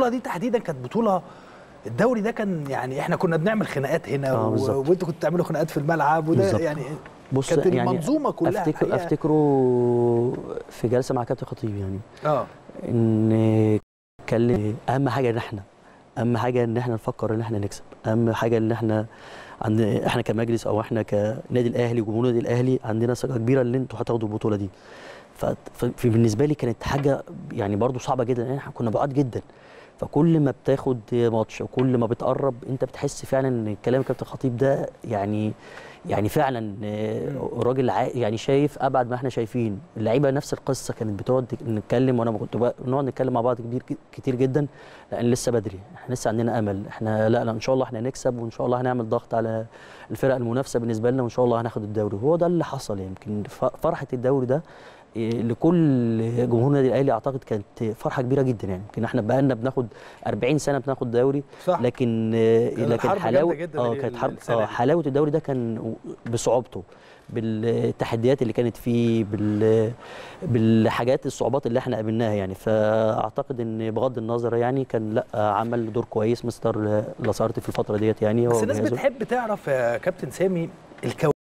البطولة دي تحديدا كانت بطولة الدوري ده كان يعني إحنا كنا بنعمل خناقات هنا آه،. وأنتوا كنتوا بتعملوا خناقات في الملعب وده بالظبط. يعني بص كانت يعني المنظومة كلها افتكر. أفتكره في جلسة مع كابتن خطيب يعني آه إن اتكلم أهم حاجة إن إحنا أهم حاجة إن إحنا نفكر إن إحنا نكسب أهم حاجة إن إحنا عند إحنا كمجلس أو إحنا كنادي الأهلي وجمهور النادي الأهلي عندنا ثقة كبيرة إن أنتوا هتاخدوا البطولة دي فبالنسبه لي كانت حاجة يعني برضو صعبة جدا إحنا كنا بعاد جدا فكل ما بتاخد ماتش وكل ما بتقرب انت بتحس فعلا إن كلام كابتن خطيب ده يعني يعني فعلا آه، الراجل عا- يعني شايف أبعد ما إحنا شايفين. اللعيبة نفس القصة كانت بتقعد نتكلم وأنا كنت بقى- نقعد نتكلم مع بعض كبير كتير جدا لأن لسه بدري. إحنا لسه عندنا أمل. إحنا لا لا إن شاء الله إحنا هنكسب وإن شاء الله هنعمل ضغط على الفرق المنافسة بالنسبة لنا وإن شاء الله هناخد الدوري. هو ده اللي حصل يمكن. ف- فرحة الدوري ده لكل جمهور النادي الأهلي أعتقد كانت فرحة كبيرة جدا يعني. يمكن إحنا بقالنا بناخد 40 سنة بناخد دوري. صح. لكن آه، كان لكن حلاوة آه كانت حرب آه. حلاوة الدوري ده كان بصعوبته بالتحديات اللي كانت فيه بال بالحاجات الصعوبات اللي إحنا قابلناها يعني. فأعتقد إن بغض النظر يعني كان لأ عمل دور كويس مستر لاسارتي في الفترة ديت يعني. بس الناس. بتحب تعرف يا كابتن سامي الكواليس